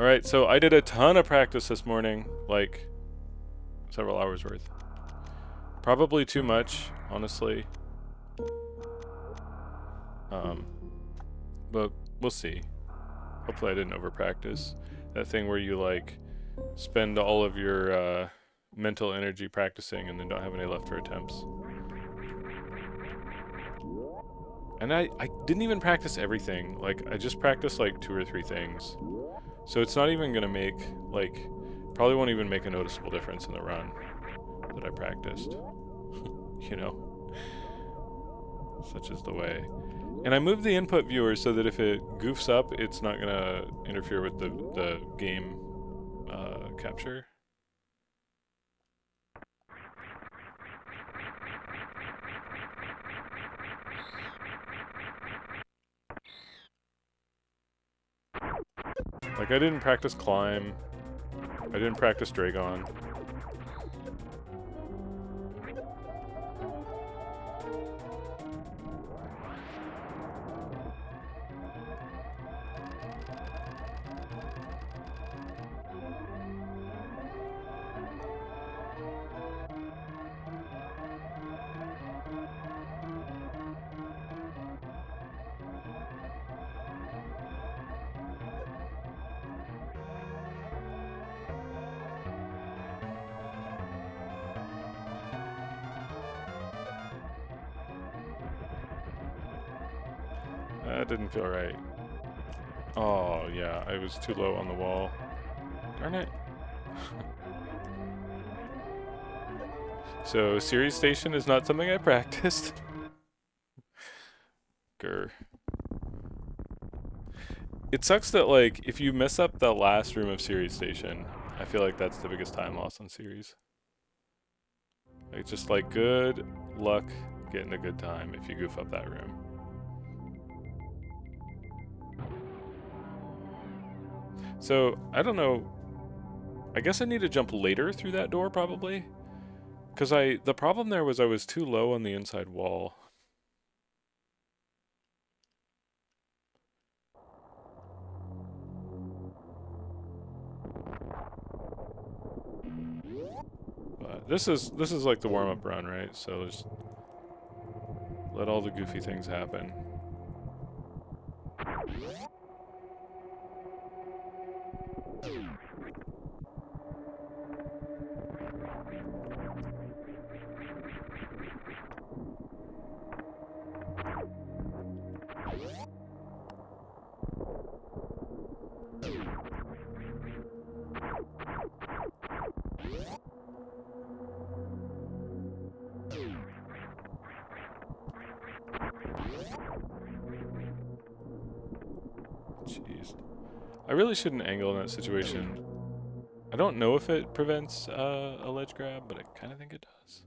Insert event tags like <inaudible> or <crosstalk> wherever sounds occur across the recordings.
Alright, so I did a ton of practice this morning, like several hours worth. Probably too much, honestly. Um, but we'll see. Hopefully I didn't over practice. That thing where you like spend all of your uh, mental energy practicing and then don't have any left for attempts. And I, I didn't even practice everything. Like, I just practiced like two or three things. So it's not even going to make, like, probably won't even make a noticeable difference in the run that I practiced. <laughs> you know? Such is the way. And I moved the input viewer so that if it goofs up, it's not going to interfere with the, the game uh, capture. Like, I didn't practice climb. I didn't practice Draygon. Was too low on the wall. Darn it. <laughs> so, Ceres Station is not something I practiced. <laughs> Grr. It sucks that, like, if you mess up the last room of Ceres Station, I feel like that's the biggest time loss on Ceres. Like, just, like, good luck getting a good time if you goof up that room. So, I don't know. I guess I need to jump later through that door, probably. Because I, the problem there was I was too low on the inside wall. But this is, this is like the warm-up run, right? So just let all the goofy things happen. I really shouldn't angle in that situation. I don't know if it prevents uh, a ledge grab, but I kind of think it does.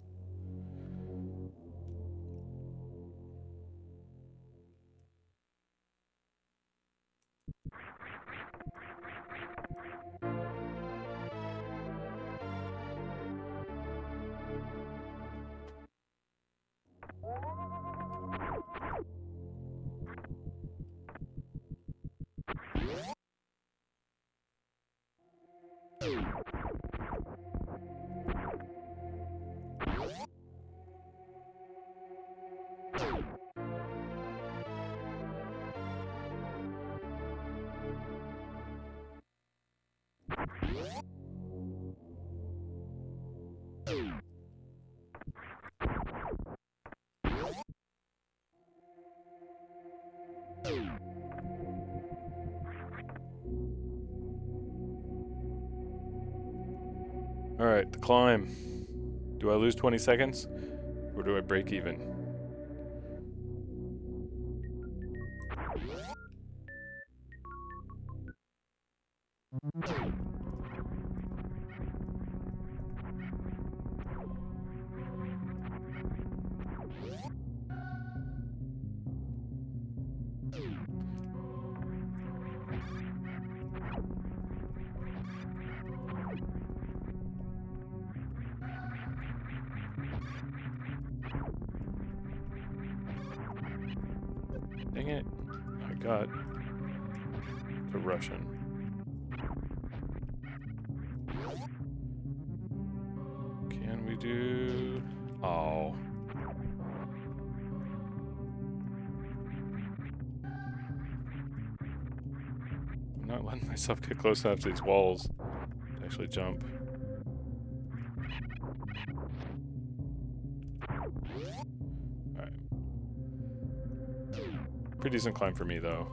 Climb. Do I lose 20 seconds? Or do I break even? Close enough to these walls to actually jump. Alright. Pretty decent climb for me, though.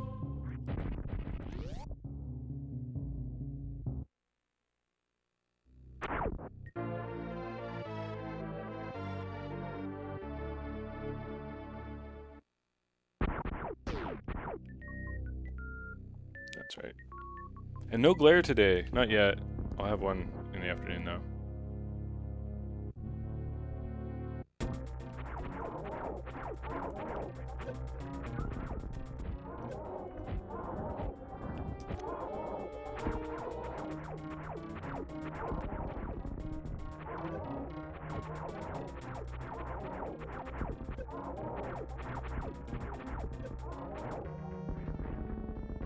And no glare today. Not yet. I'll have one in the afternoon, though.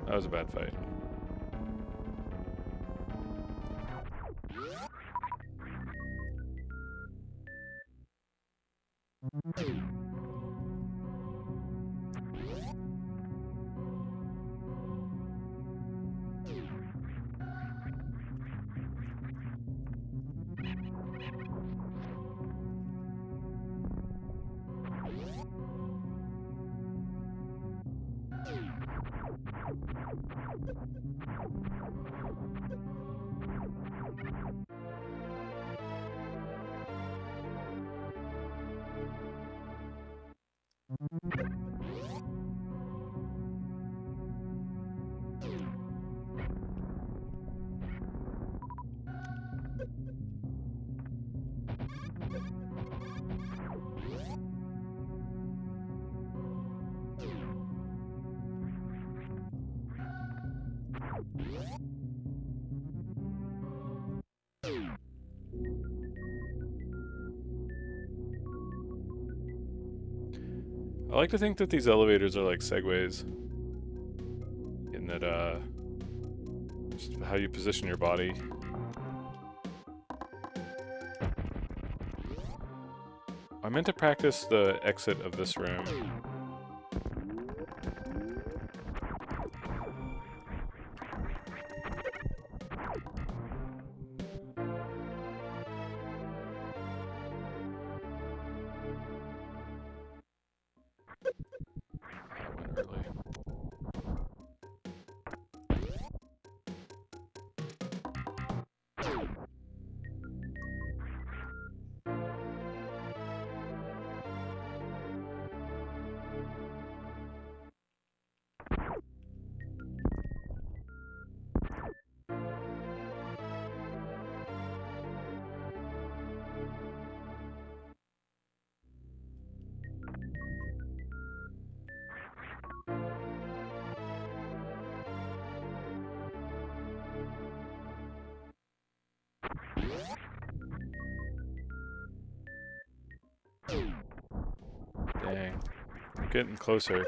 That was a bad fight. Like to think that these elevators are like segways. In that, uh, just how you position your body. I meant to practice the exit of this room. Getting closer.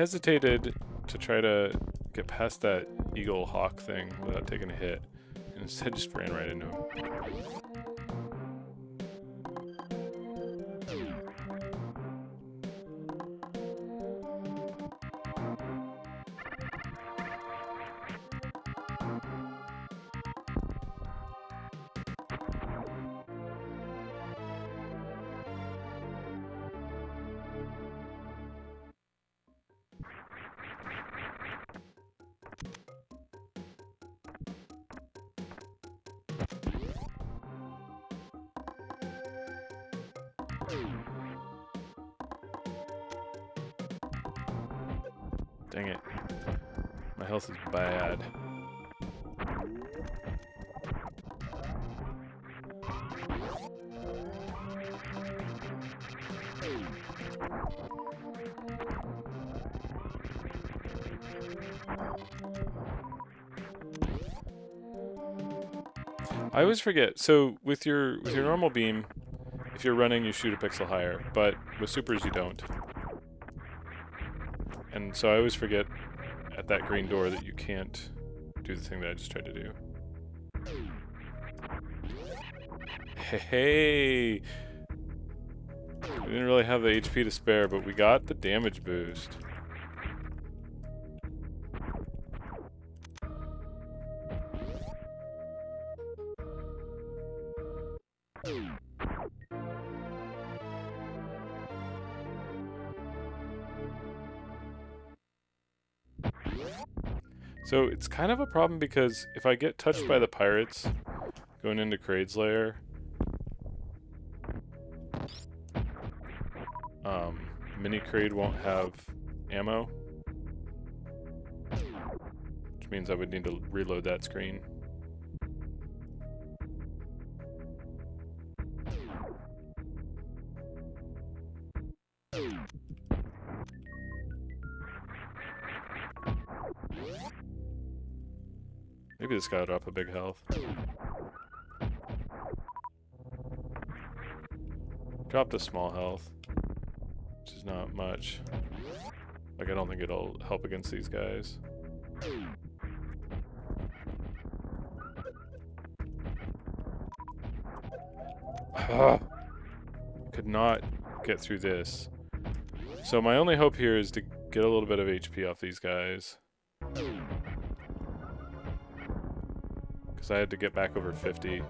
Hesitated to try to get past that eagle hawk thing without taking a hit, and instead just ran right into him. Always forget. So with your with your normal beam, if you're running, you shoot a pixel higher, but with supers you don't. And so I always forget at that green door that you can't do the thing that I just tried to do. Hey, we didn't really have the HP to spare, but we got the damage boost. So it's kind of a problem because if I get touched by the pirates going into Kraid's lair, um, Mini Kraid won't have ammo, which means I would need to reload that screen. This guy drop a big health. Dropped a small health, which is not much. Like, I don't think it'll help against these guys. Ah, could not get through this. So my only hope here is to get a little bit of HP off these guys. Because I had to get back over 50.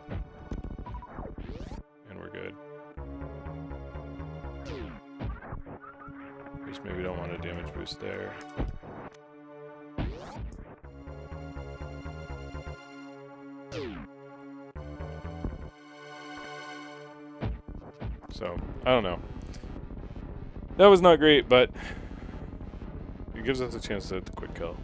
And we're good. Just maybe don't want a damage boost there. So, I don't know. That was not great, but it gives us a chance to, to quick kill.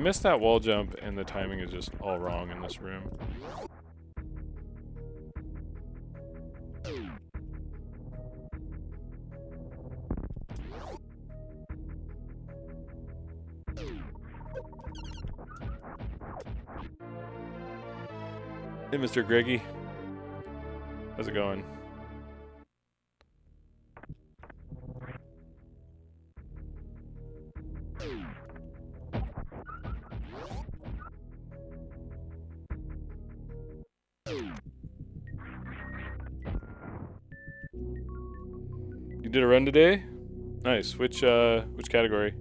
You missed that wall jump and the timing is just all wrong in this room. Hey, Mr. Greggy. How's it going? A today? Nice. Which uh which category?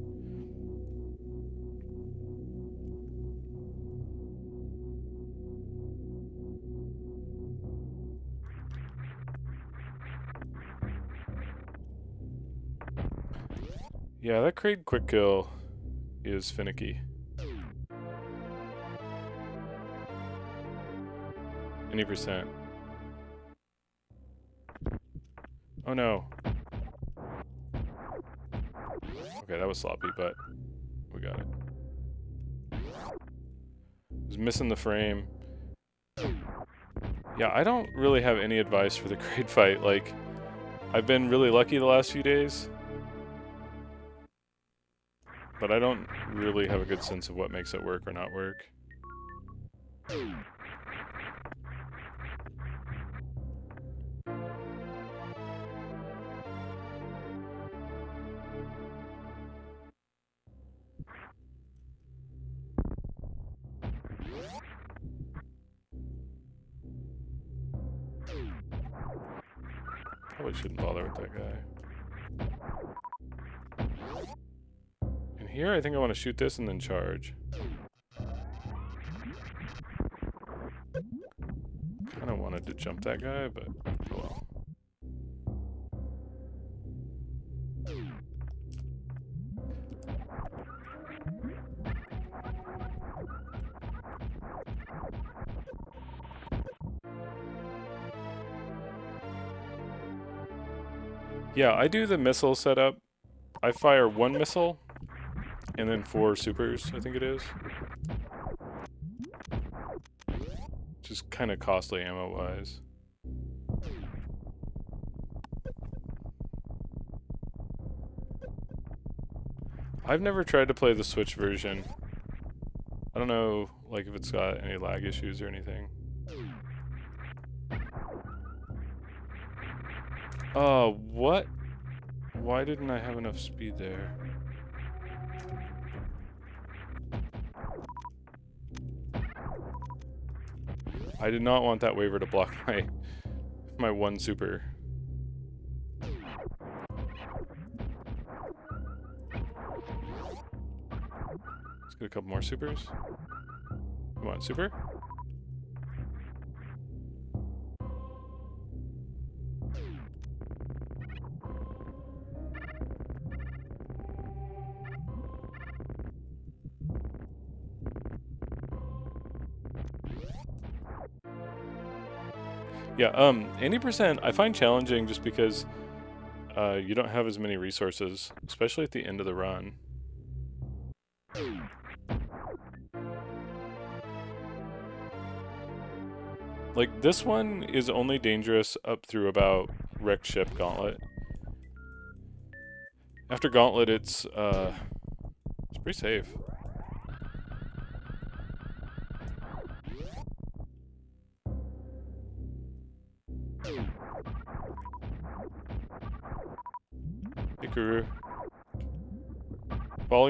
Yeah, that Kraid quick kill is finicky. Any percent. Oh no. Was sloppy, but we got it. Was missing the frame. Yeah, I don't really have any advice for the <laughs> Kraid fight. Like, I've been really lucky the last few days. But I don't really have a good sense of what makes it work or not work. Want to shoot this and then charge. Kind of wanted to jump that guy, but oh well. Yeah, I do the missile setup. I fire one missile, and then four supers, I think it is. Just kind of costly ammo-wise. I've never tried to play the Switch version. I don't know, like, if it's got any lag issues or anything. Oh, what? Why didn't I have enough speed there? I did not want that waver to block my my one super. Let's get a couple more supers. Come on, super. Yeah, um, 80% I find challenging just because uh, you don't have as many resources, especially at the end of the run. Like, this one is only dangerous up through about Wrecked Ship Gauntlet. After Gauntlet, it's, uh, it's pretty safe.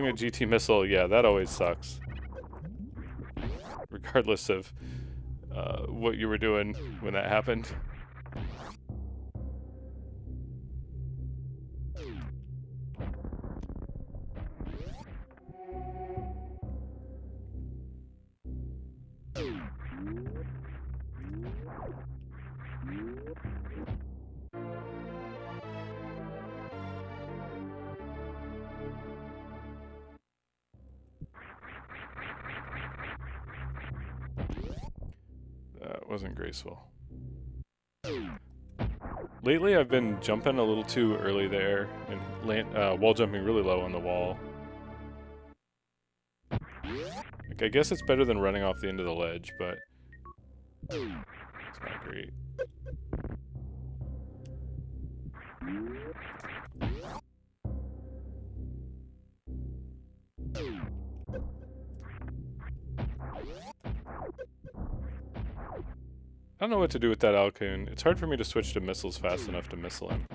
A GT missile, yeah, that always sucks. Regardless of uh, what you were doing when that happened. Graceful. Lately, I've been jumping a little too early there and land, uh, wall jumping really low on the wall. Like, I guess it's better than running off the end of the ledge, but it's not great. I don't know what to do with that Alcoon. It's hard for me to switch to missiles fast enough to missile him.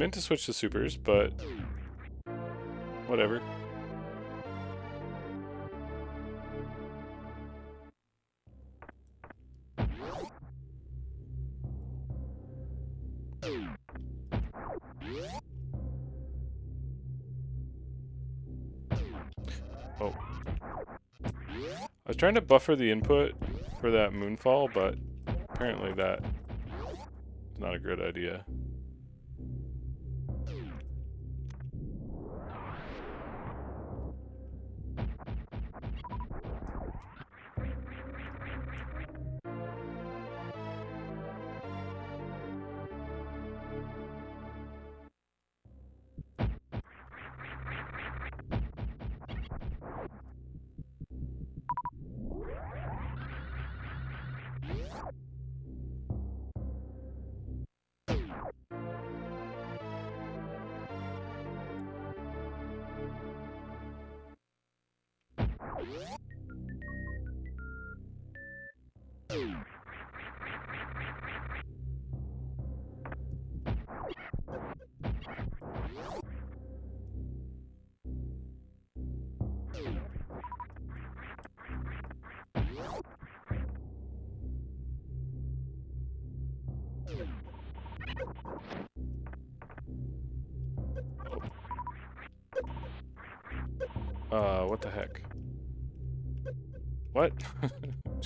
Meant to switch to supers, but whatever. Oh. I was trying to buffer the input for that moonfall, but apparently that is not a good idea.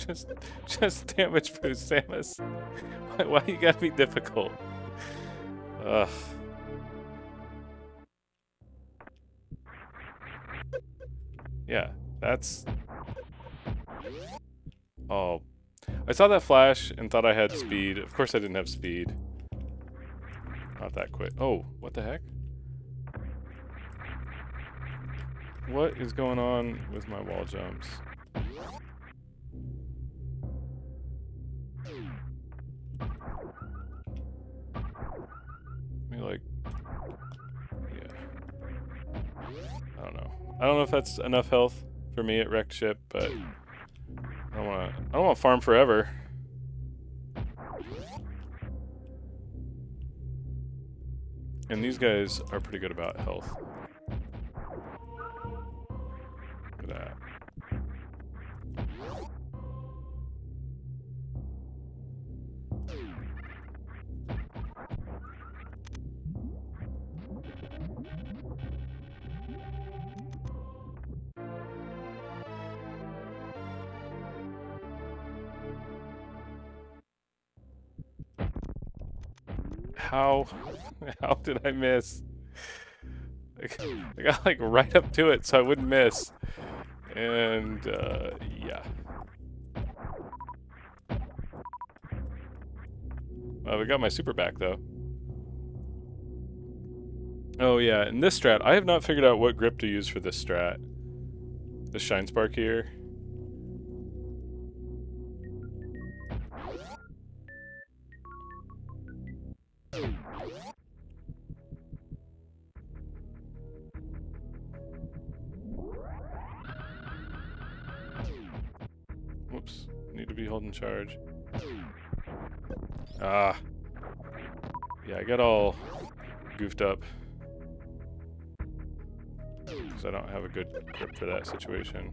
Just, just damage boost, Samus. Why, <laughs> why you gotta be difficult? Ugh. Yeah, that's... Oh. I saw that flash and thought I had speed. Of course I didn't have speed. Not that quick. Oh, what the heck? What is going on with my wall jumps? Don't know if that's enough health for me at wrecked ship, but I don't want to. I don't want to farm forever. And these guys are pretty good about health. <laughs> How, did I miss? I got like right up to it so I wouldn't miss. And, uh, yeah. Well, we got my super back though. Oh yeah, in this strat, I have not figured out what grip to use for this strat. The Shine Spark here. Charge. Ah. Yeah, I got all goofed up. Because I don't have a good grip for that situation.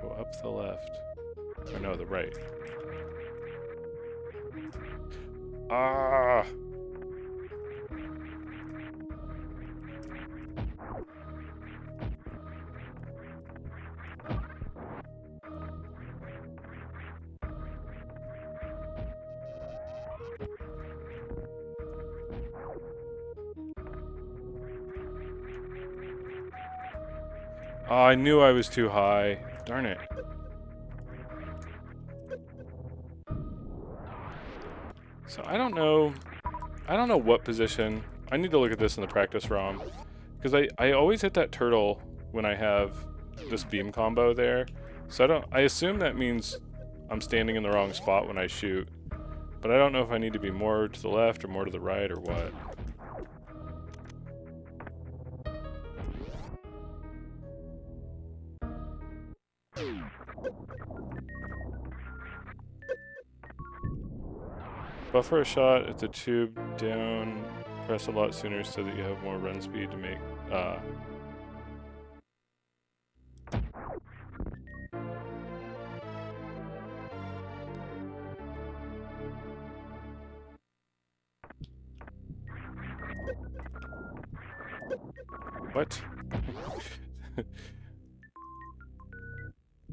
Go up the left. Or no, the right. Ah! I knew I was too high. Darn it. So I don't know. I don't know what position. I need to look at this in the practice ROM. Because I, I always hit that turtle when I have this beam combo there. So I don't I assume that means I'm standing in the wrong spot when I shoot. But I don't know if I need to be more to the left or more to the right or what. Buffer a shot at the tube down, press a lot sooner so that you have more run speed to make, uh... What?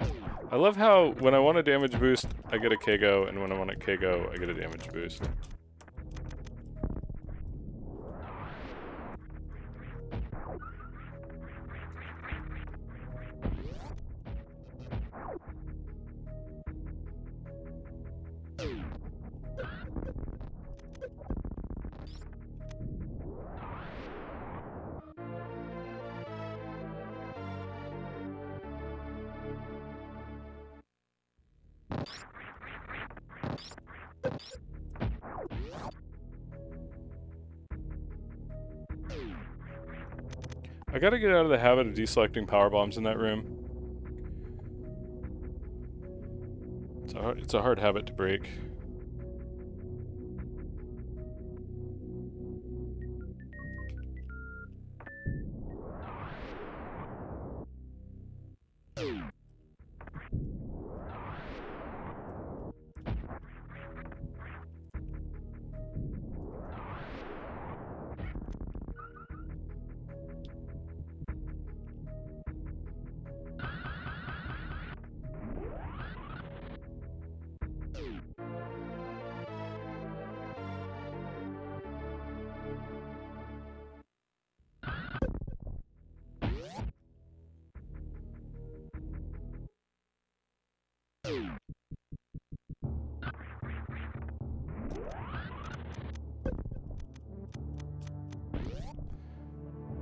<laughs> I love how when I want a damage boost, I get a Kego, and when I want a Kego, I get a damage boost. I gotta get out of the habit of deselecting power bombs in that room. It's a hard, it's a hard habit to break.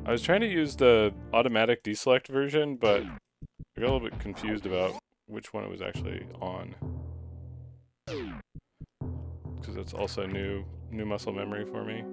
I was trying to use the automatic deselect version, but I got a little bit confused about which one it was actually on. Because it's also new new muscle memory for me.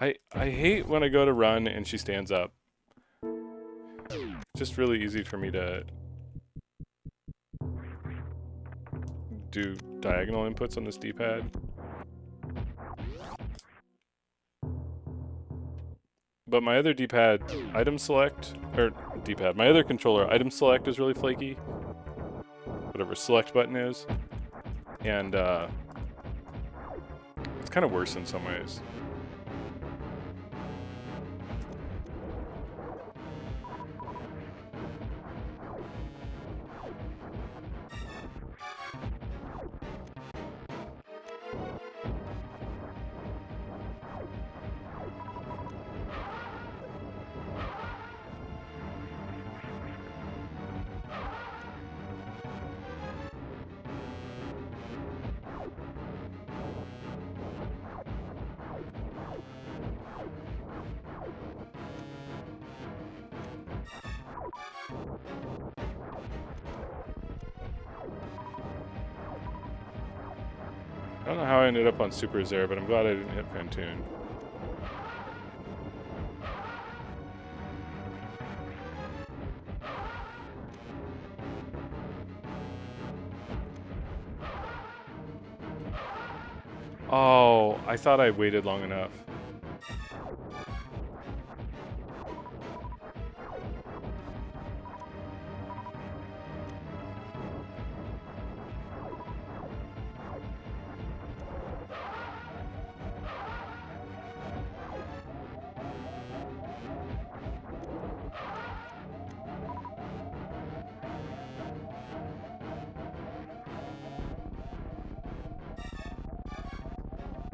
I I hate when I go to run and she stands up. It's just really easy for me to do diagonal inputs on this D-pad. But my other D-pad, item select, or D-pad, my other controller, item select is really flaky. Whatever select button is. And uh, kind of worse in some ways. On Super Zare, but I'm glad I didn't hit Phantoon. Oh, I thought I waited long enough.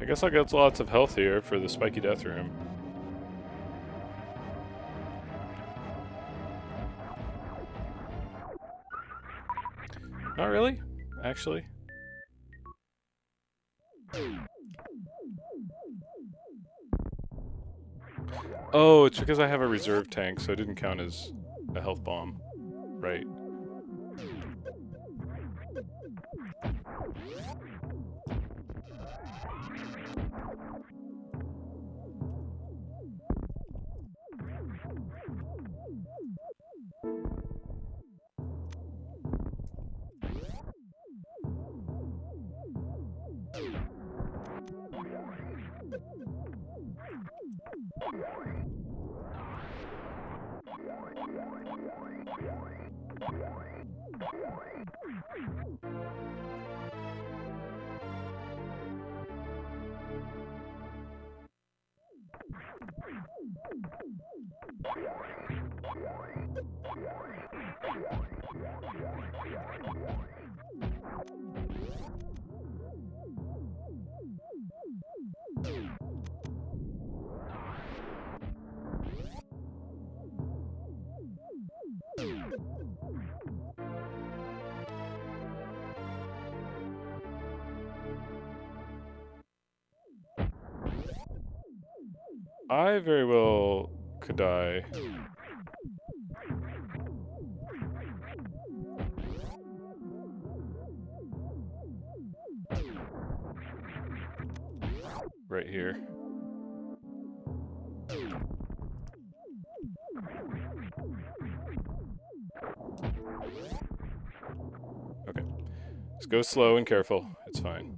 I guess I got lots of health here for the spiky death room. Not really? actually. Oh, it's because I have a reserve tank, so it didn't count as a health bomb. Right. Go slow and careful. It's fine.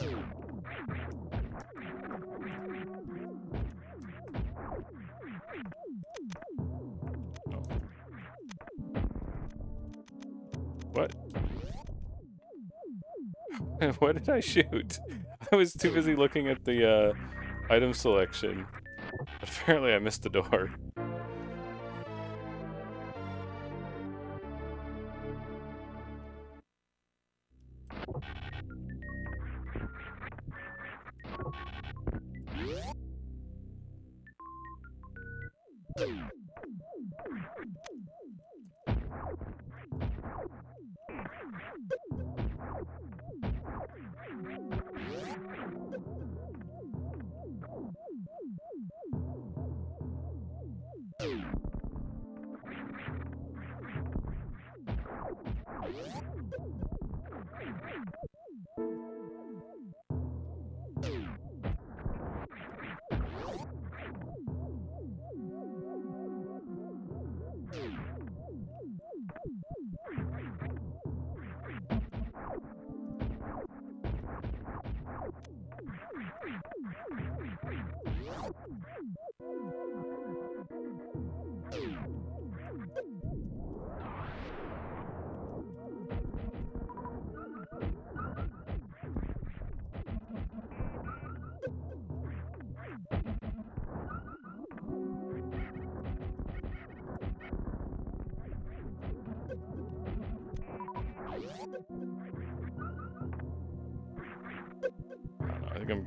What? <laughs> what did I shoot? <laughs> I was too busy looking at the uh, item selection. <laughs> Apparently I missed the door.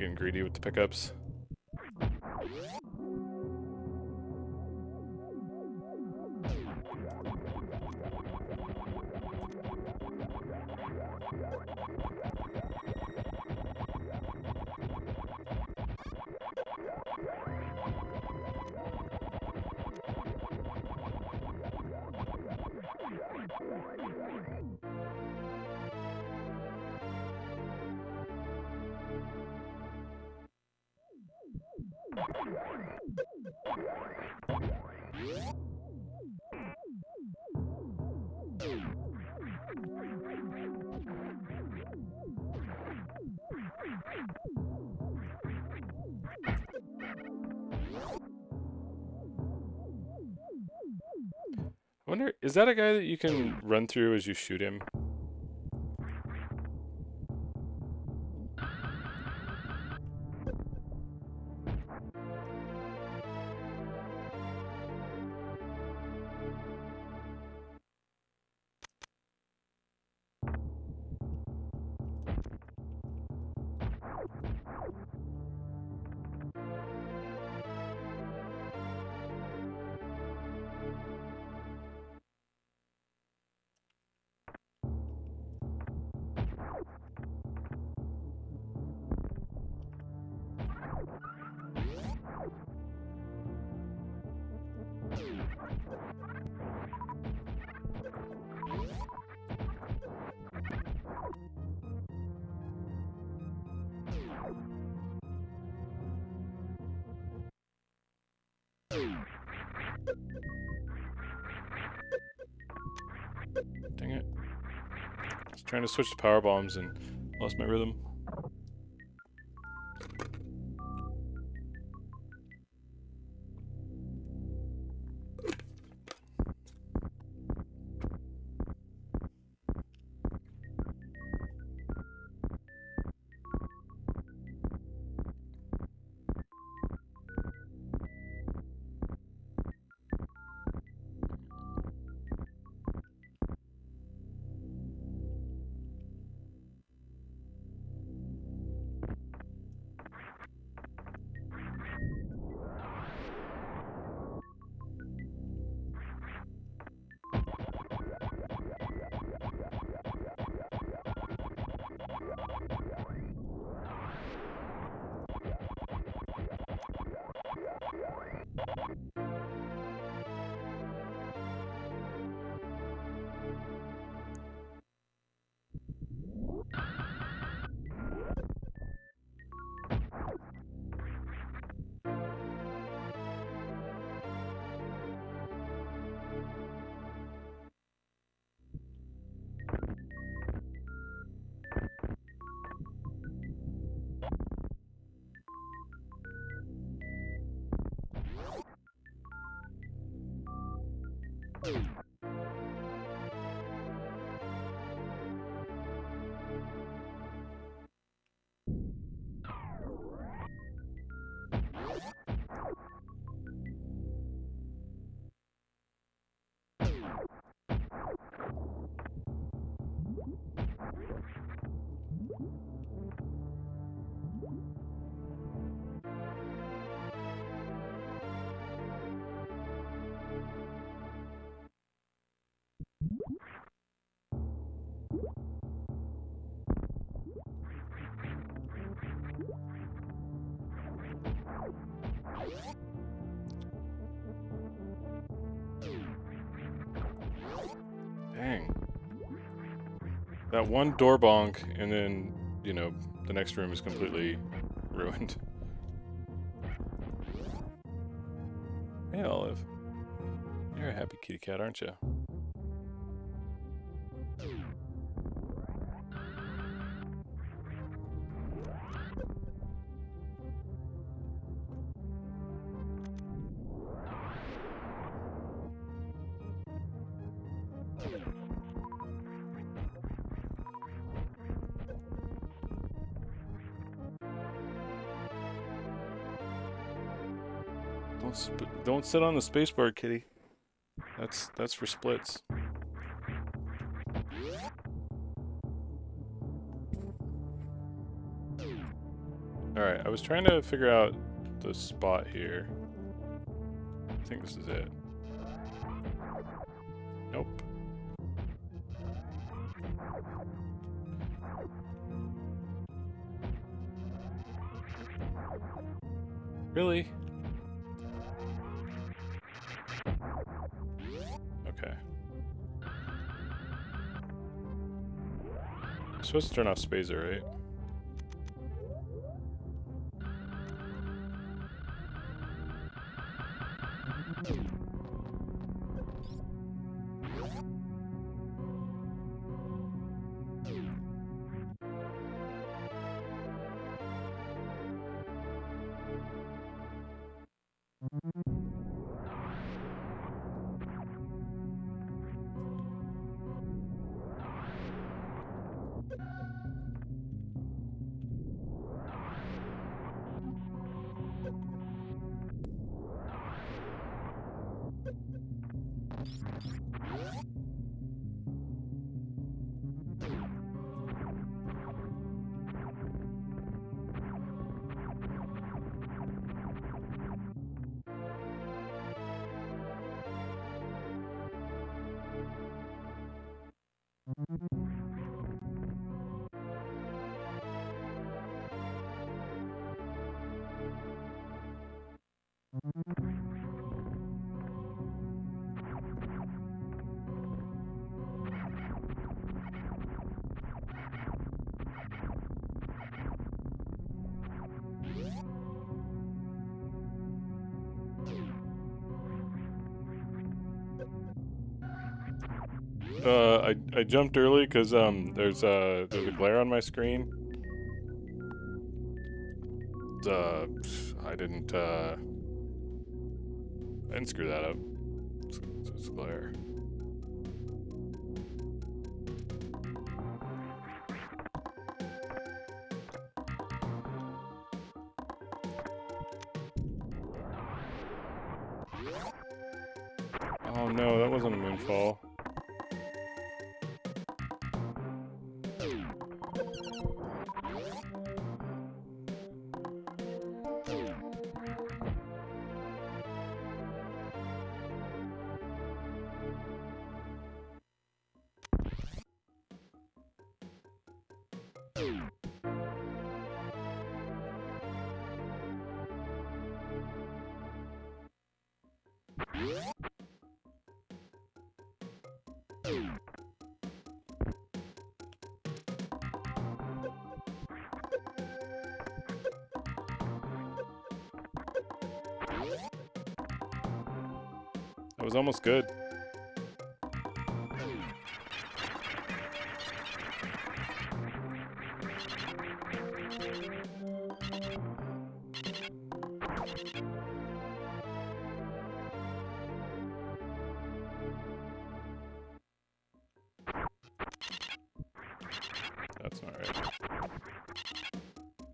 Getting greedy with the pickups. Is that a guy that you can run through as you shoot him? Trying to switch to power bombs and lost my rhythm. That one door bonk, and then, you know, the next room is completely <laughs> ruined. Hey, Olive. You're a happy kitty cat, aren't you? Don't sit on the spacebar, kitty. That's that's for splits. Alright, I was trying to figure out the spot here. I think this is it. Supposed to turn off Spazer, right? I, jumped early because um there's a there's a glare on my screen. Uh, I didn't uh I didn't screw that up. It's, it's glare. Was almost good. That's not right.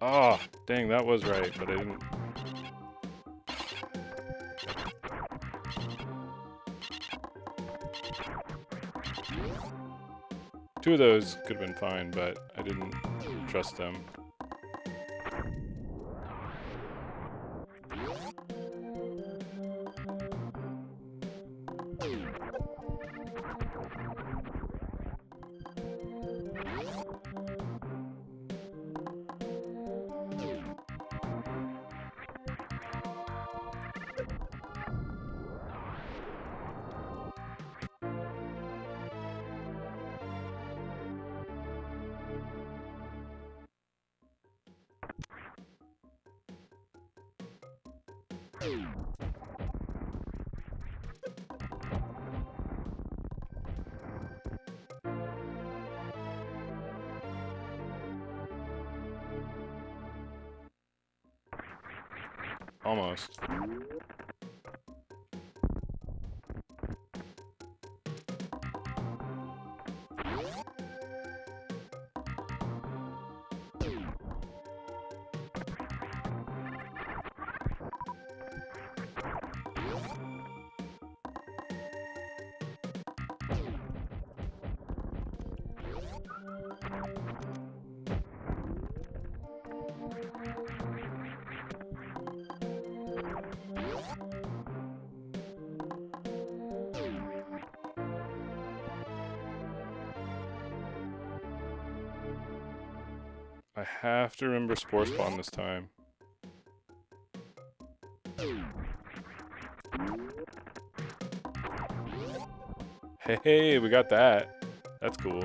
Oh, dang, that was right, but I didn't... Two of those could have been fine, but I didn't trust them. Have to remember Spore Spawn this time. Hey, hey, we got that. That's cool.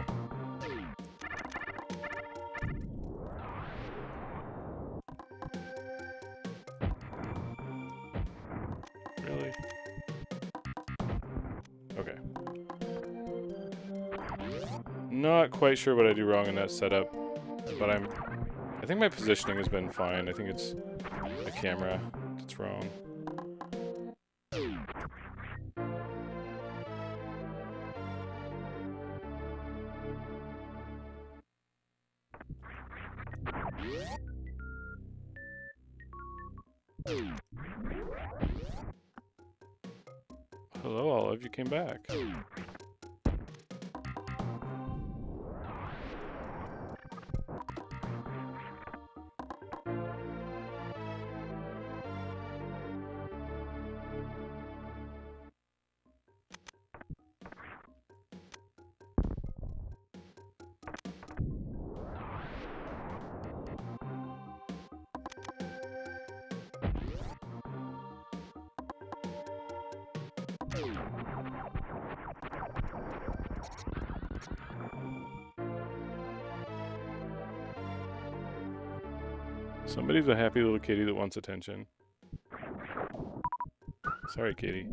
Really? Okay. Not quite sure what I do wrong in that setup, but I'm... I think my positioning has been fine. I think it's the camera that's wrong. Somebody's a happy little kitty that wants attention. Sorry, kitty.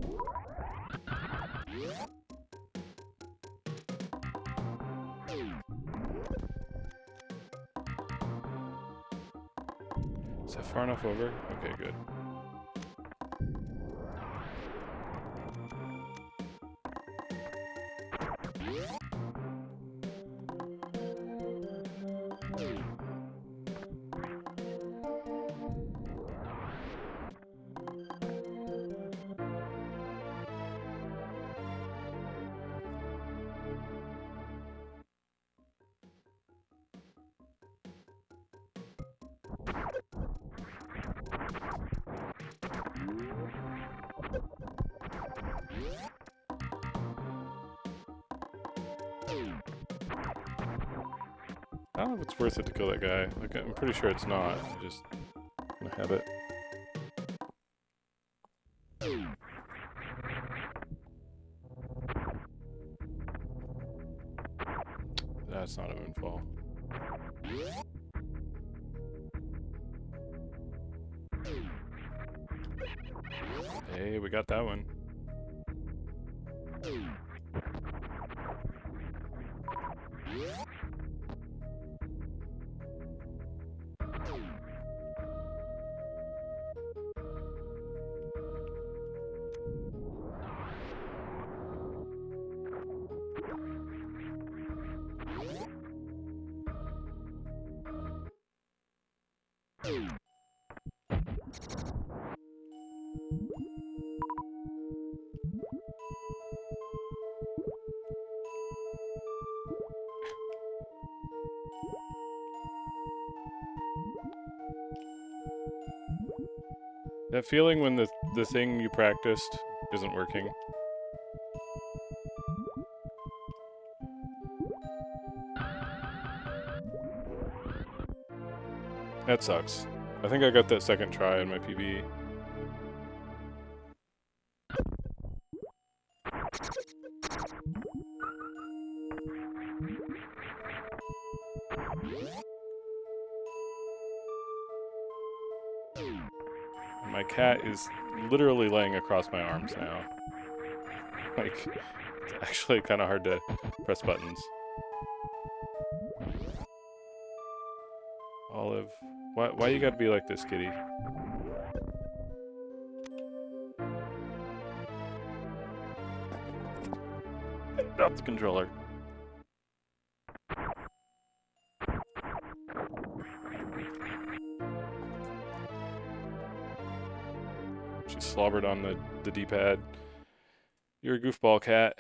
Is that far enough over? Okay, good. Worth it to kill that guy. Like, I'm pretty sure it's not. I just have it. Feeling when the the thing you practiced isn't working. That sucks. I think I got that second try in my PB. Is literally laying across my arms now. Like, it's actually <laughs> kind of hard to press buttons. Olive. Why, why you gotta be like this, kitty? That's the controller. She slobbered on the, the D-pad. You're a goofball cat.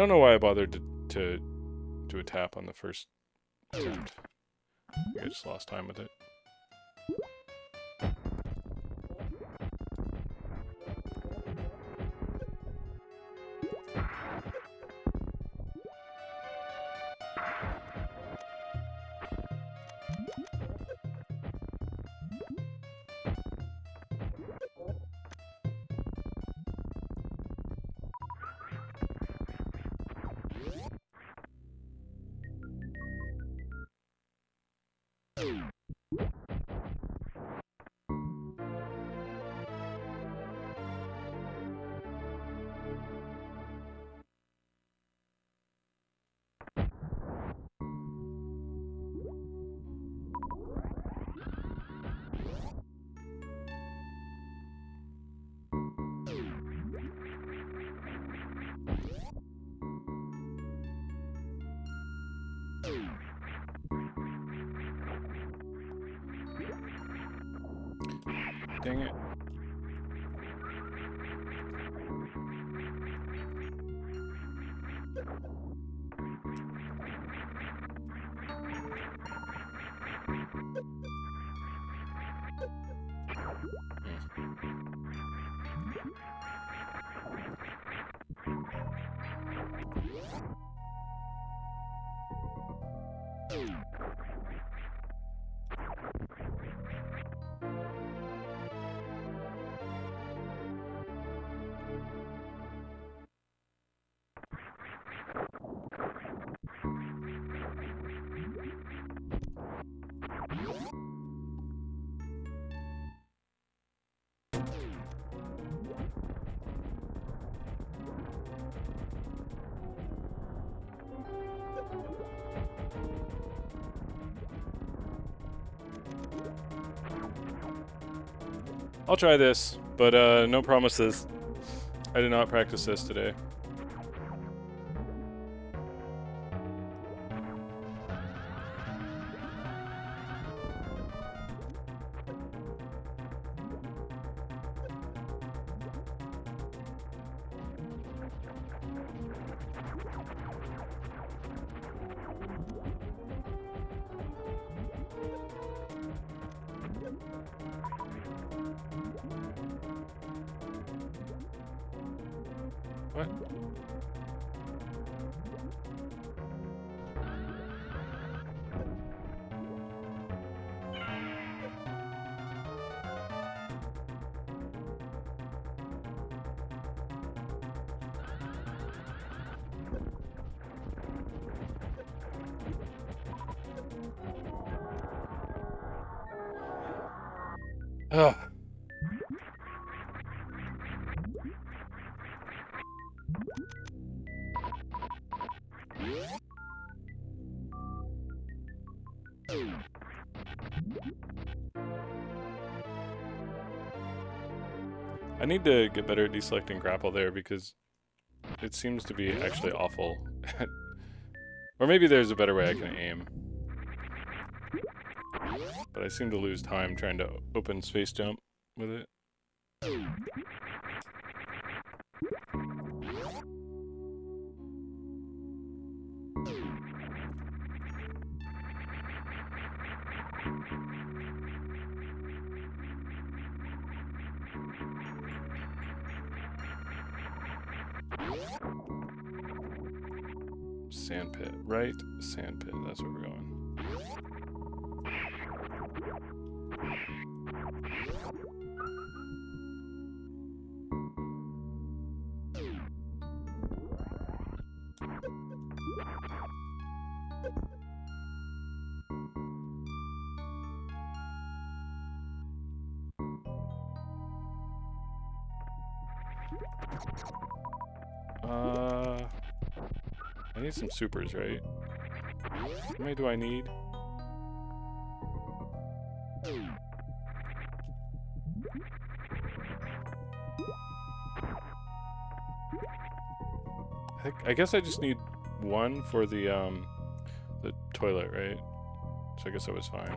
Don't know why I bothered to, to do a tap on the first attempt. I just lost time with it. Dang it. I'll try this, but uh, no promises. I did not practice this today. I need to get better at deselecting grapple there because it seems to be actually awful. <laughs> or maybe there's a better way I can aim. But I seem to lose time trying to open space jump with it. Right? Sandpit, that's where we're going. Need some supers, right? How many do I need? I, think, I guess I just need one for the um the toilet, right? So I guess that was fine.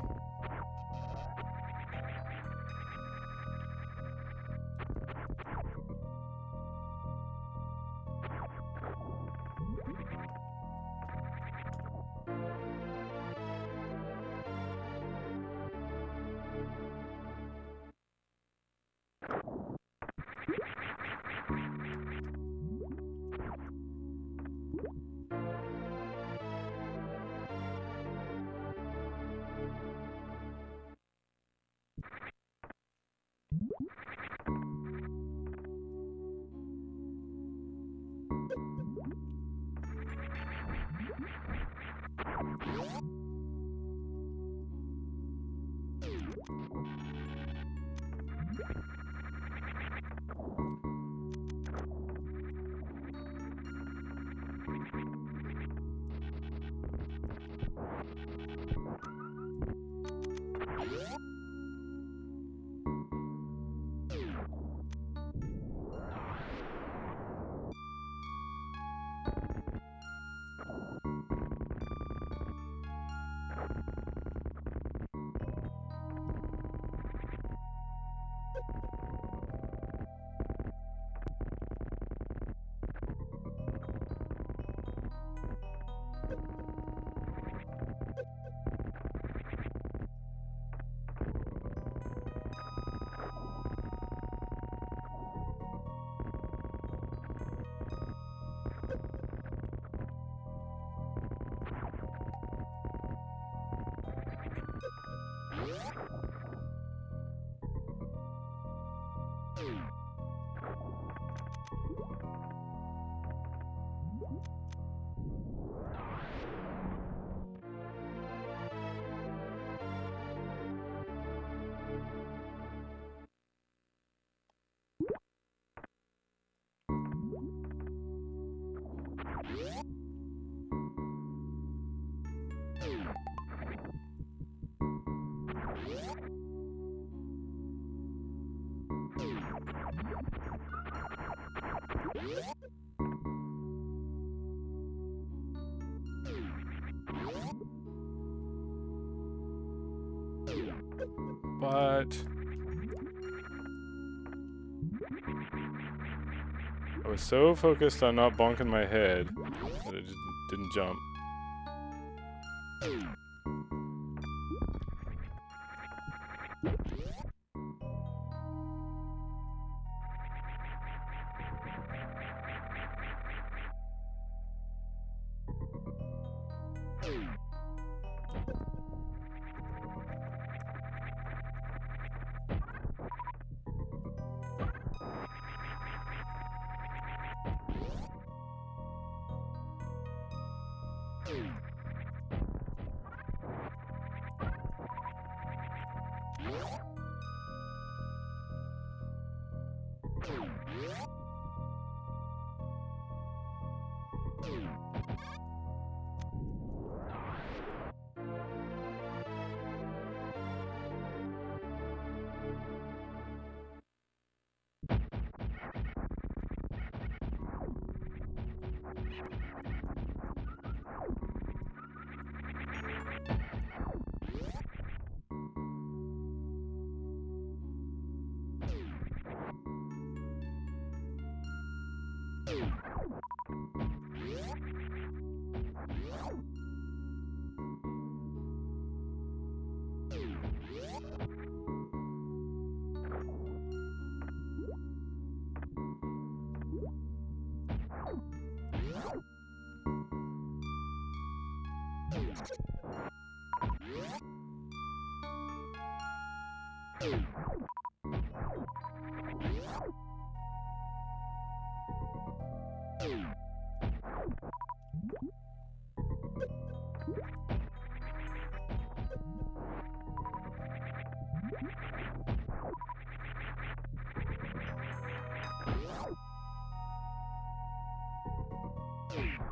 I was so focused on not bonking my head that it just didn't jump. you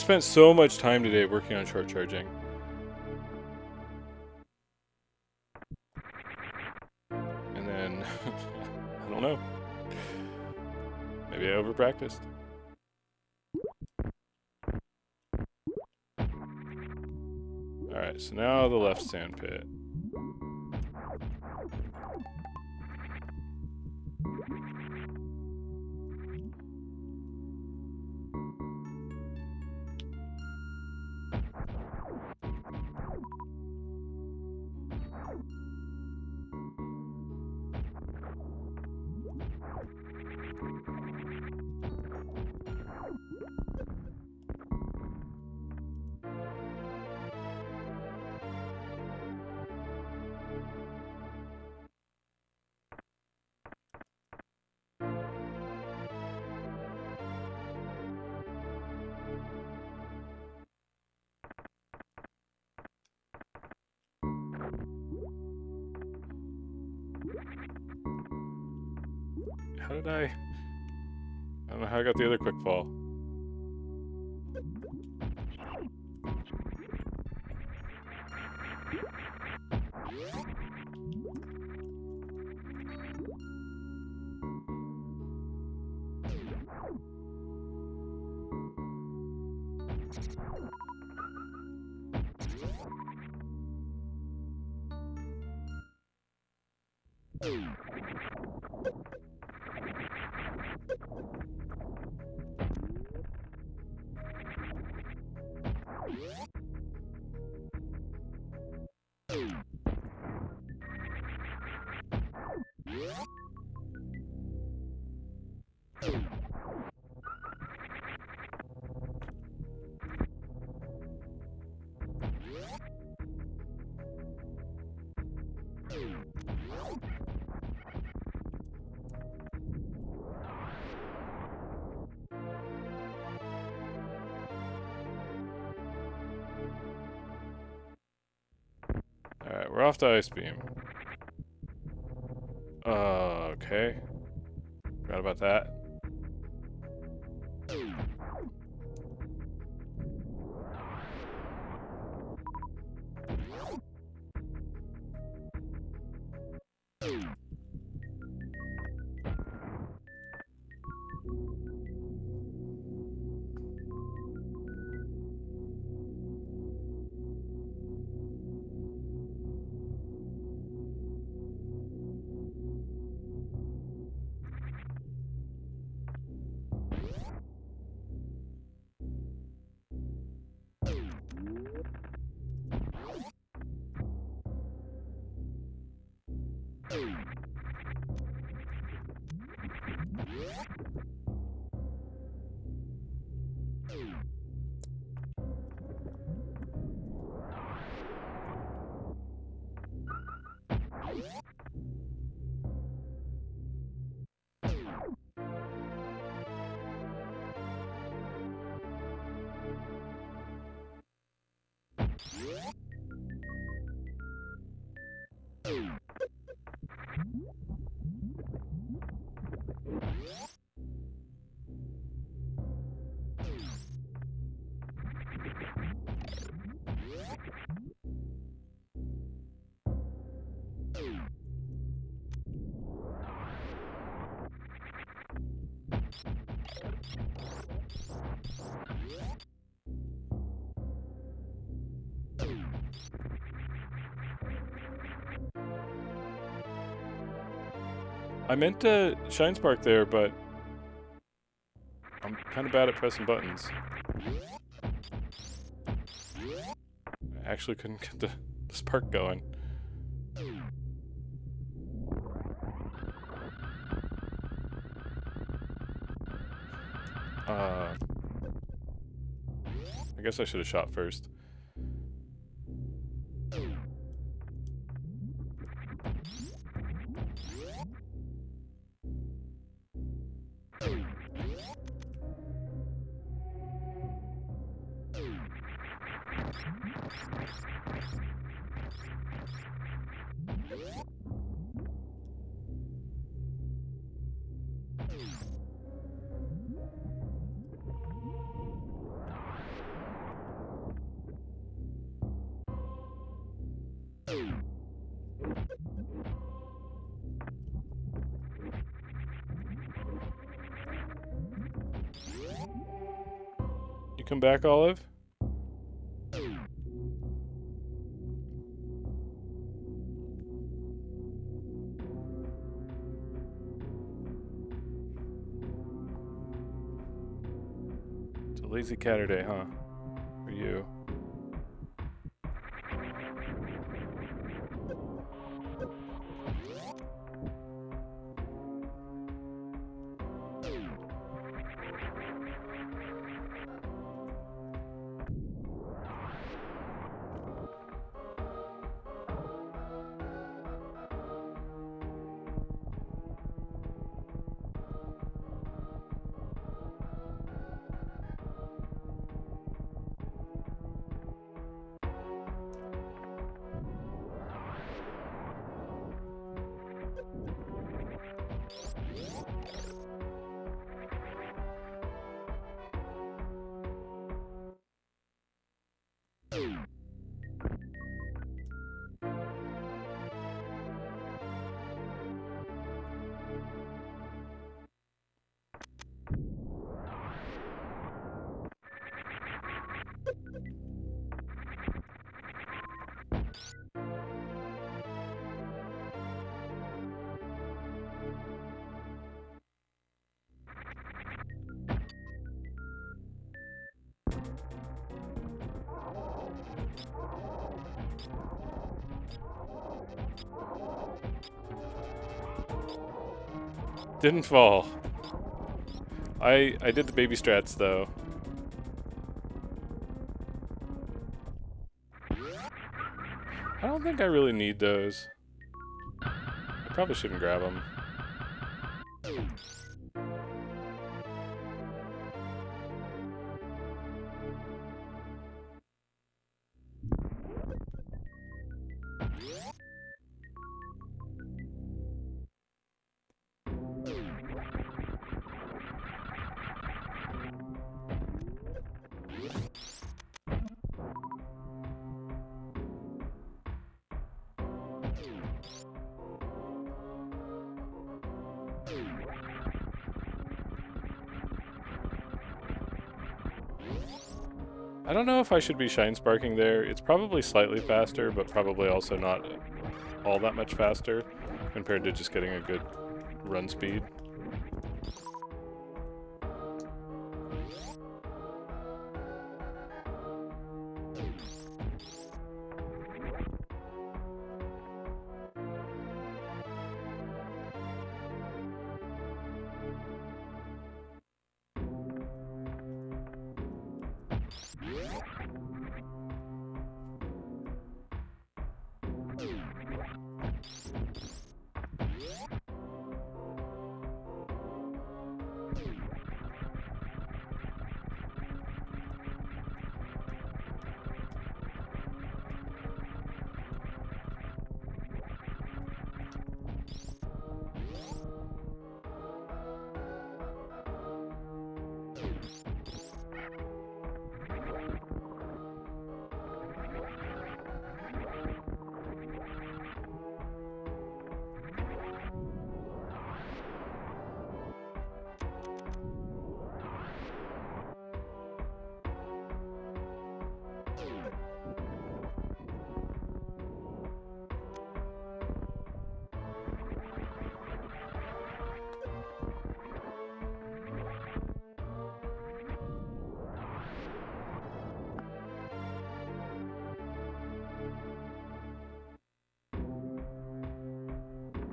spent so much time today working on short charging. And then, <laughs> I don't know. Maybe I overpracticed. Alright, so now the left sand pit. I Alright, we're off to Ice Beam. Uh, okay. Forgot about that. I meant to Shine Spark there, but I'm kind of bad at pressing buttons. I actually couldn't get the, the spark going. Uh, I guess I should have shot first. Back, Olive? It's a lazy catter day, huh? For you. Didn't fall. I I did the baby strats though. I don't think I really need those. I probably shouldn't grab them. If I should be Shine Sparking there. It's probably slightly faster, but probably also not all that much faster compared to just getting a good run speed.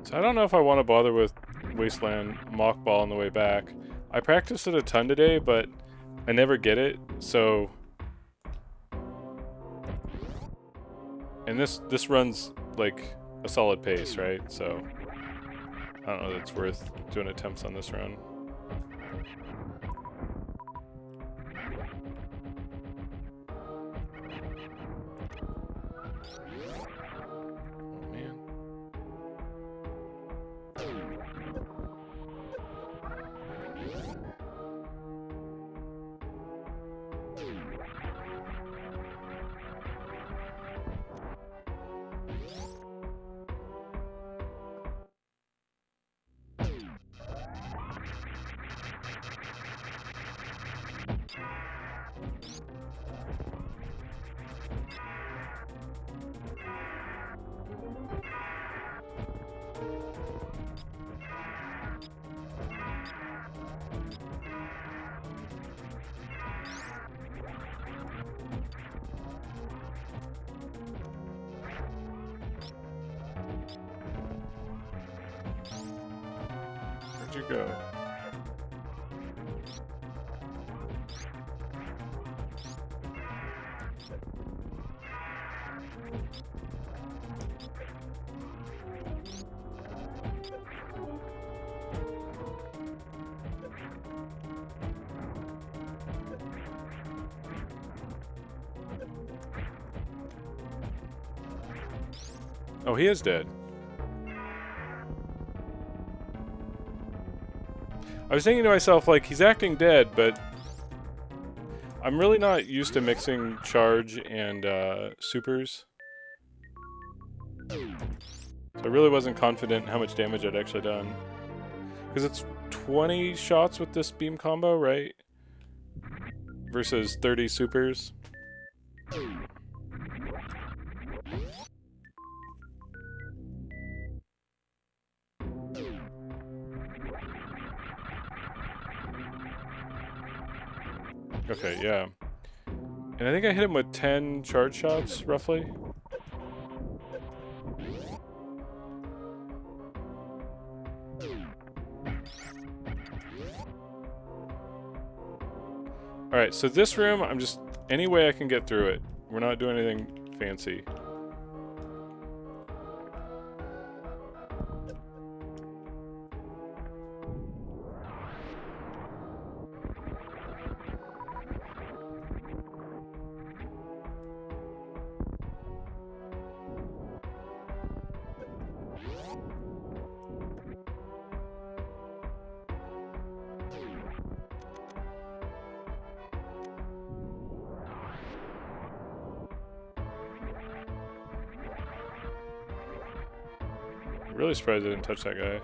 So I don't know if I want to bother with Wasteland Mock Ball on the way back. I practiced it a ton today, but I never get it, so... And this, this runs, like, a solid pace, right? So... I don't know it's worth doing attempts on this run. Is dead. I was thinking to myself, like, he's acting dead, but I'm really not used to mixing charge and uh, supers. So I really wasn't confident how much damage I'd actually done. Because it's 20 shots with this beam combo, right? Versus 30 supers. Okay, yeah. And I think I hit him with 10 charge shots, roughly. Alright, so this room, I'm just... Any way I can get through it. We're not doing anything fancy. Surprised I didn't touch that guy.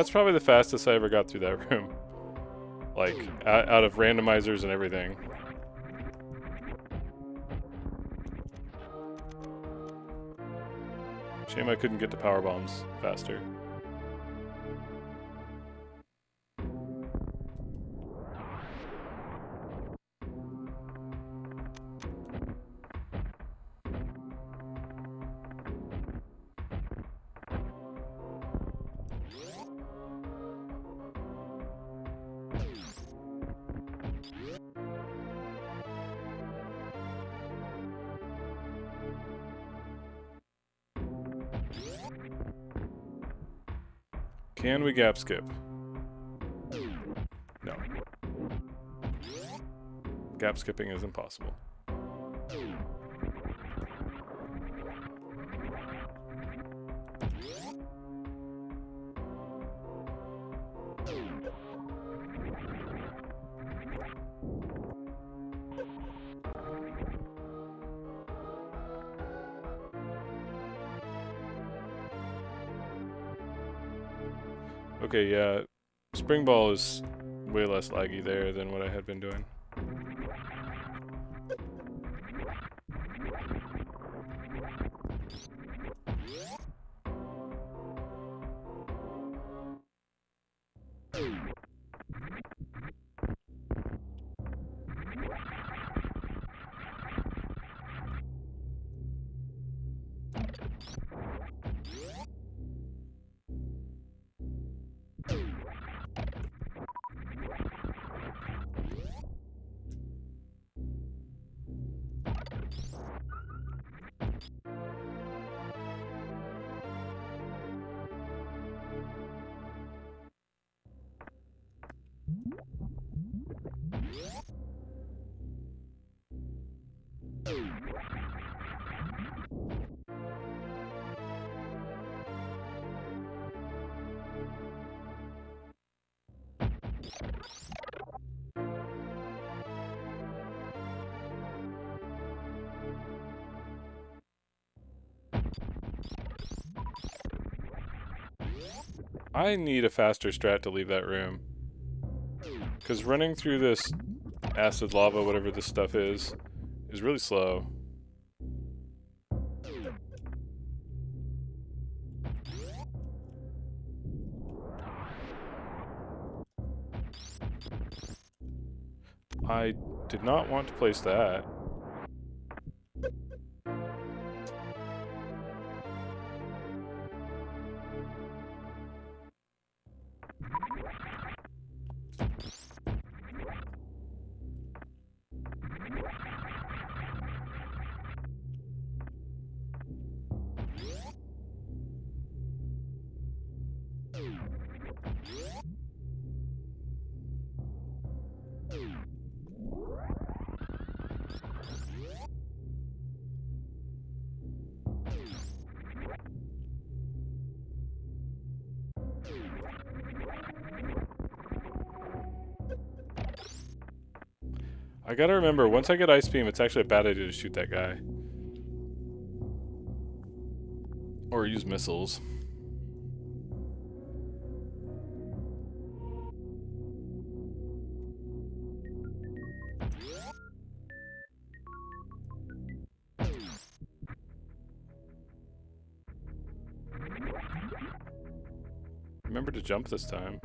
That's probably the fastest I ever got through that <laughs> room. Like, out of randomizers and everything. Shame I couldn't get to power bombs faster. Can we gap skip? No. Gap skipping is impossible. Spring ball is way less laggy there than what I had been doing. I need a faster strat to leave that room. Because running through this acid lava, whatever this stuff is, is really slow. I did not want to place that. Gotta remember, once I get Ice Beam, it's actually a bad idea to shoot that guy. Or use missiles. Remember to jump this time.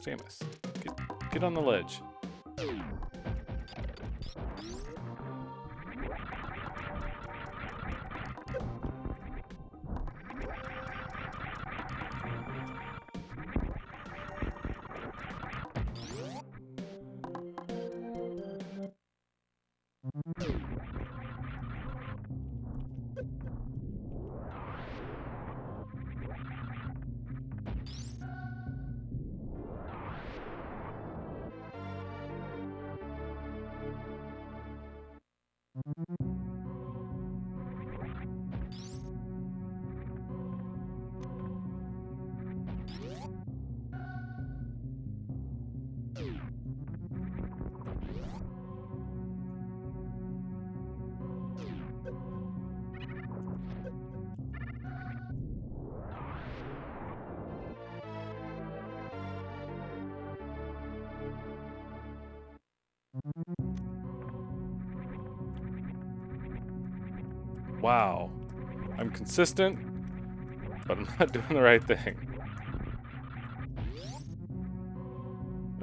Samus, get, get on the ledge. Consistent, but I'm not <laughs> doing the right thing.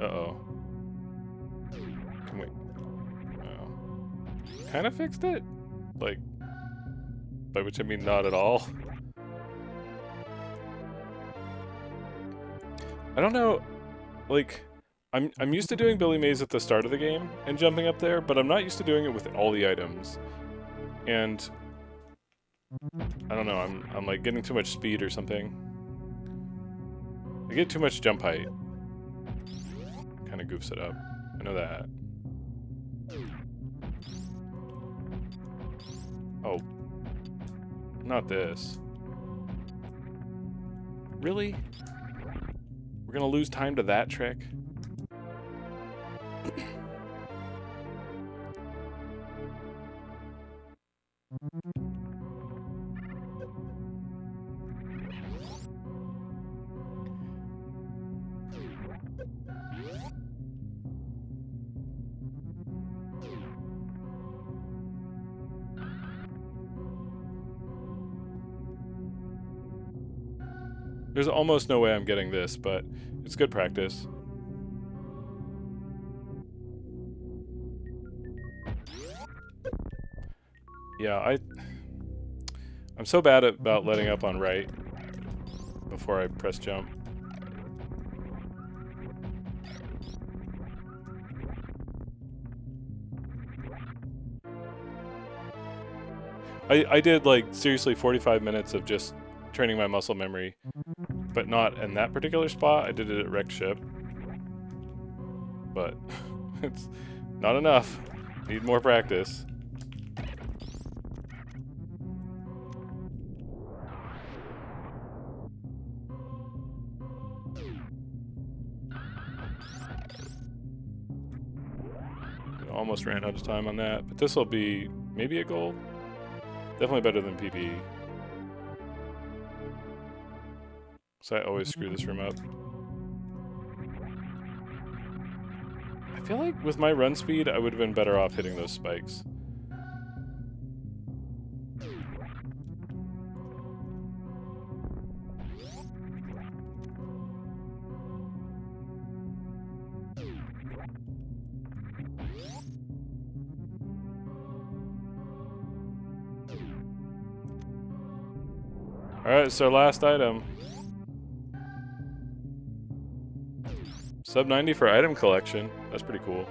Uh-oh. Can we... Oh. Kind of fixed it? Like, by which I mean not at all. I don't know, like, I'm, I'm used to doing Billy Mays at the start of the game and jumping up there, but I'm not used to doing it with all the items. And don't know, I'm, I'm like getting too much speed or something. I get too much jump height. Kind of goofs it up. I know that. Oh. Not this. Really? We're gonna lose time to that trick? There's almost no way I'm getting this, but it's good practice. Yeah, I... I'm so bad about letting up on right before I press jump. I, I did like seriously 45 minutes of just training my muscle memory, but not in that particular spot. I did it at Wrecked Ship. But <laughs> it's not enough. Need more practice. Almost ran out of time on that, but this will be maybe a goal. Definitely better than PPE. So I always screw this room up. I feel like with my run speed, I would have been better off hitting those spikes. Alright, so last item. Sub 90 for item collection. That's pretty cool.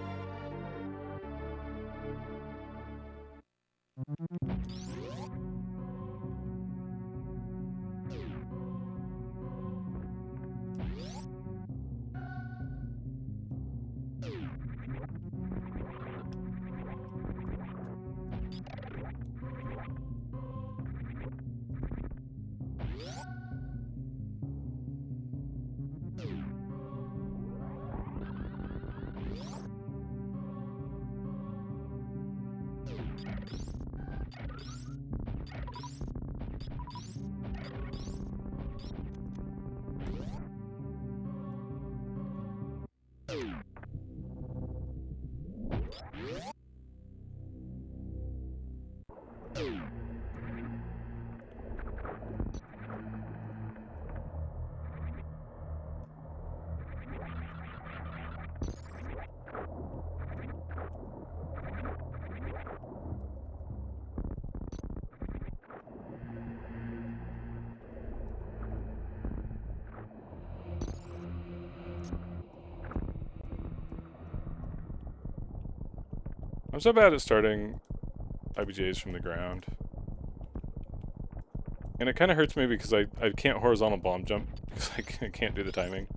I'm so bad at starting IBJs from the ground. And it kind of hurts me because I, I can't horizontal bomb jump <laughs> because I can't do the timing.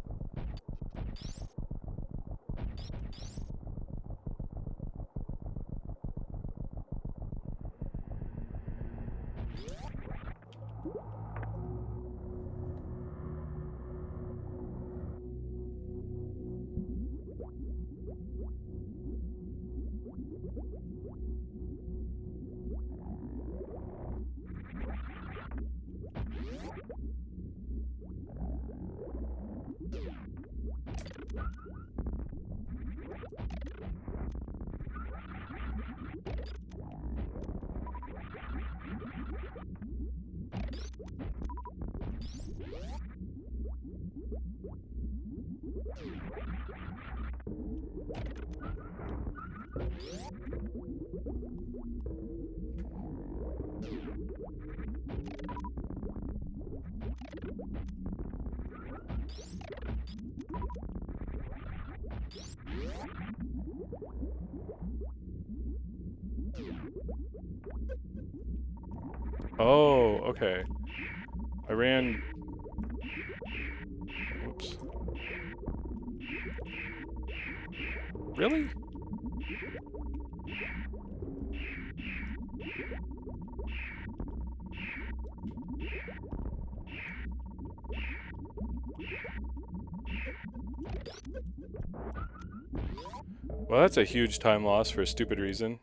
Well, that's a huge time loss for a stupid reason.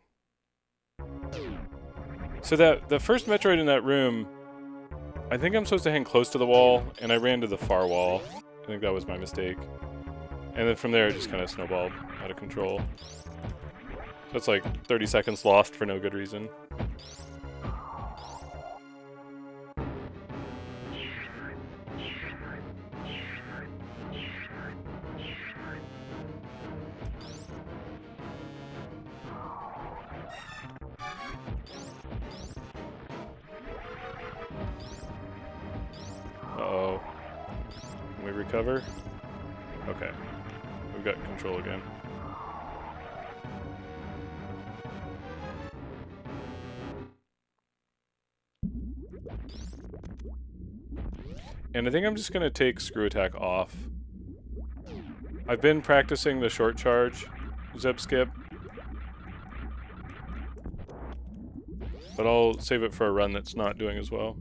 So that the first Metroid in that room, I think I'm supposed to hang close to the wall, and I ran to the far wall. I think that was my mistake. And then from there, it just kind of snowballed out of control. It's like 30 seconds lost for no good reason. And I think I'm just going to take screw attack off. I've been practicing the short charge zeb skip. But I'll save it for a run that's not doing as well.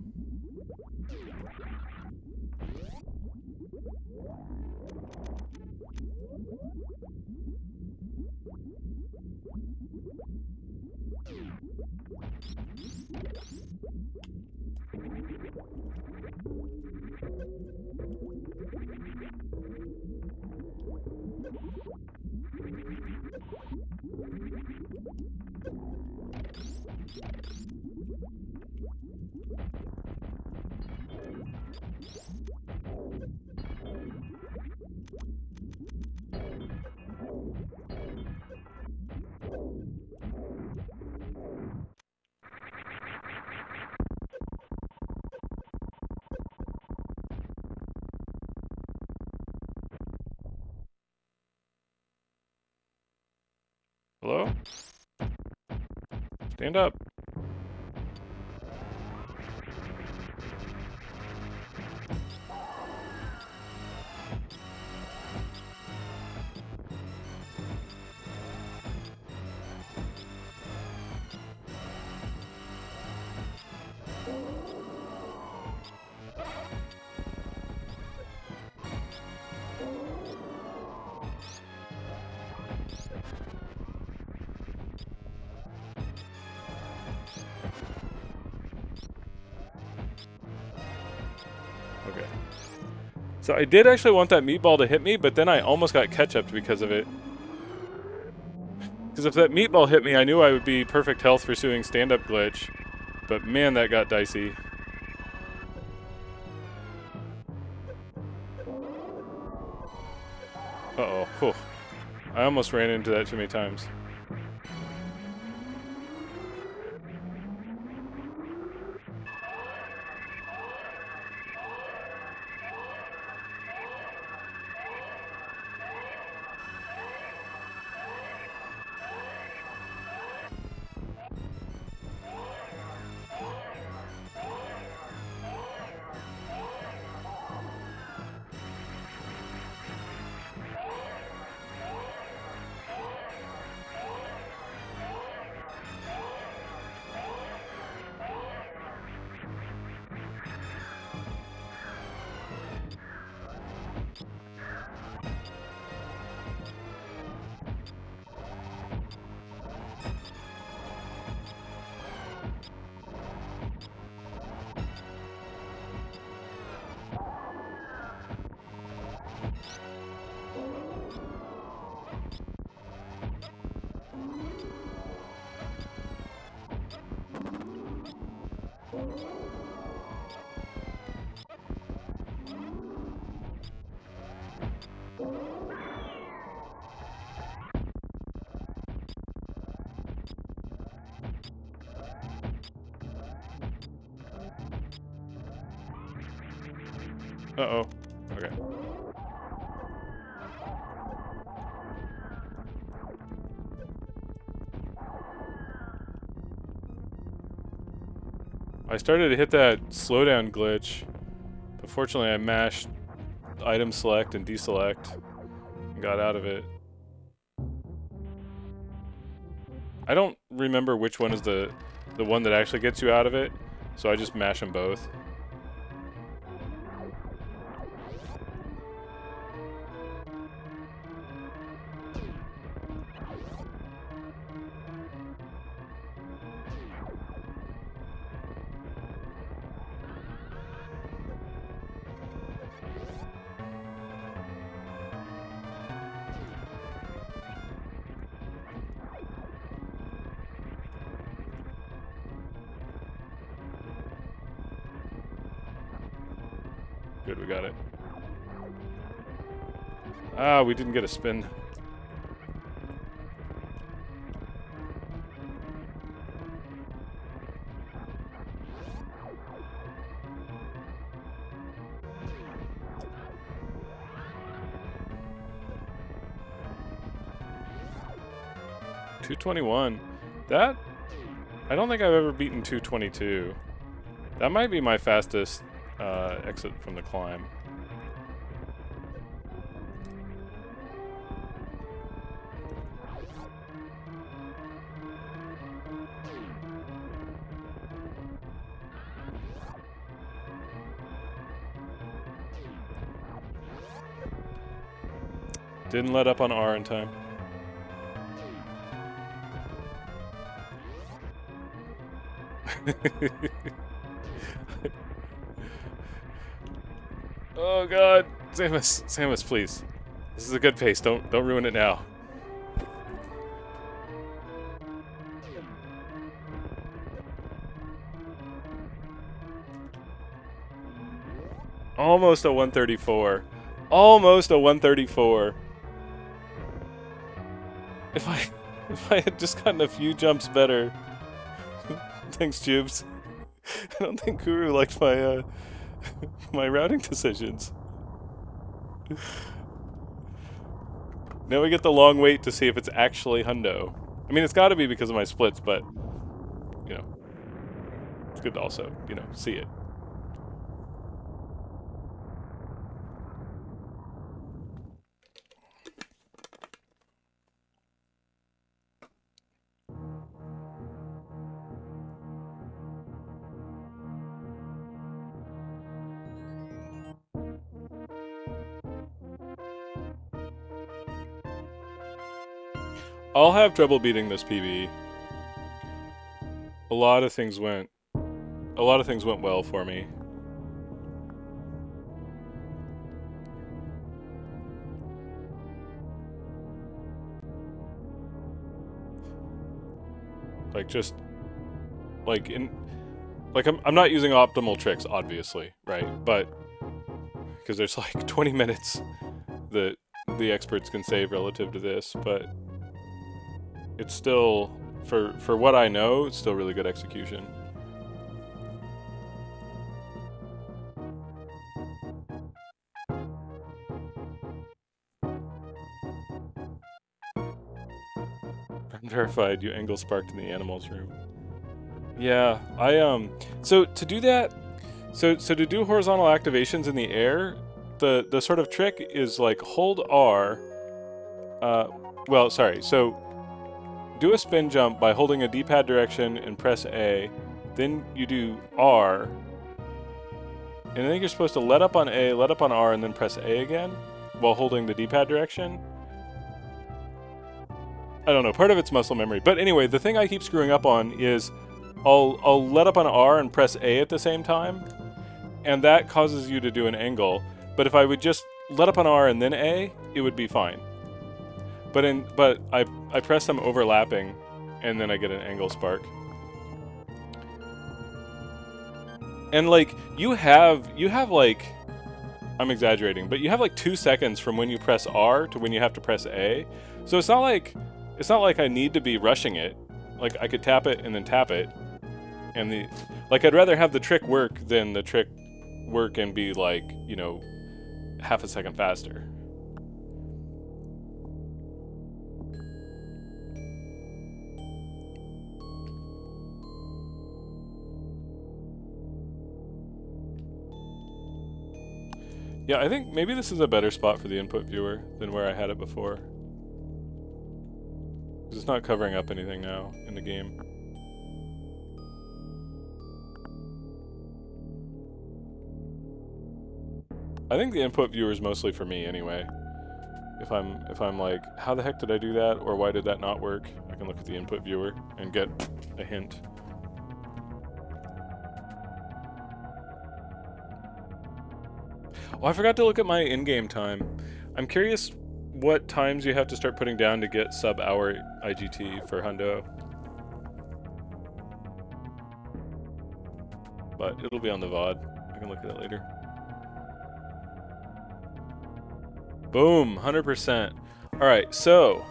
Hello? Stand up. So I did actually want that meatball to hit me, but then I almost got ketchup because of it. Because if that meatball hit me, I knew I would be perfect health for suing stand-up glitch. But man, that got dicey. Uh-oh. I almost ran into that too many times. Uh-oh. Okay. I started to hit that slowdown glitch, but fortunately I mashed item select and deselect and got out of it. I don't remember which one is the the one that actually gets you out of it, so I just mash them both. Get a spin. Two twenty one. That I don't think I've ever beaten two twenty two. That might be my fastest uh, exit from the climb. Didn't let up on R in time. <laughs> Oh god. Samus, Samus, please. This is a good pace. Don't don't ruin it now. Almost a 134. Almost a 134. <laughs> if I had just gotten a few jumps better. <laughs> Thanks, Jubes. <laughs> I don't think Guru liked my uh my routing decisions. now we get the long wait to see if it's actually hundo. I mean, it's got to be because of my splits, but, you know, it's good to also, you know, see it. I'll have trouble beating this PB. A lot of things went... A lot of things went well for me. Like, just... Like, in... Like, I'm, I'm not using optimal tricks, obviously, right? But... Because there's, like, <laughs> 20 minutes that the experts can save relative to this, but it's still for for what I know, it's still really good execution. I'm verified you angle sparked in the animals room. Yeah, I um so to do that so so to do horizontal activations in the air, the the sort of trick is like hold R uh well, sorry. So do a spin jump by holding a D-pad direction and press A. Then you do R. And I think you're supposed to let up on A, let up on R, and then press A again while holding the D-pad direction. I don't know, part of it's muscle memory. But anyway, the thing I keep screwing up on is I'll, I'll let up on R and press A at the same time, and that causes you to do an angle. But if I would just let up on R and then A, it would be fine. But in but I I press them overlapping, and then I get an angle spark. And like you have you have like I'm exaggerating, but you have like two seconds from when you press R to when you have to press A. So it's not like it's not like I need to be rushing it. Like I could tap it and then tap it, and the like I'd rather have the trick work than the trick work and be like, you know, half a second faster. Yeah, I think maybe this is a better spot for the input viewer than where I had it before. Because it's not covering up anything now in the game. I think the input viewer is mostly for me anyway. If I'm if I'm like, how the heck did I do that, or why did that not work? I can look at the input viewer and get a hint. Oh, I forgot to look at my in-game time. I'm curious what times you have to start putting down to get sub-hour IGT for Hundo. But it'll be on the VOD. I can look at it later. Boom, 100%. Alright, so